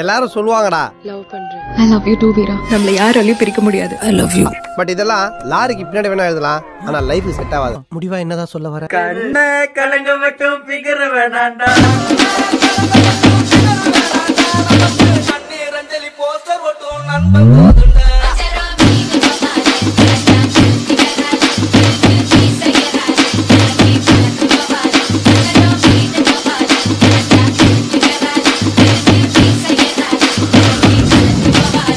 எல்லாரும் சொல்லுவாங்கடா. லவ் பண்றேன். I love you too Veera நம்மள யாராலையும் பிரிக்க முடியாது. ஐ லவ் யூ பட் இதெல்லாம் லாரிக்கு பின்னாடி வேணா எழுதலாம். ஆனா லைஃப் செட் ஆகாது. முடிவா என்னதான் சொல்ல வர? கண்ணே கலங்க மட்டும் பிகர வேணாண்டா கண்ணீர் அஞ்சலி போஸ்டர் ஒட்டும் நண்பன்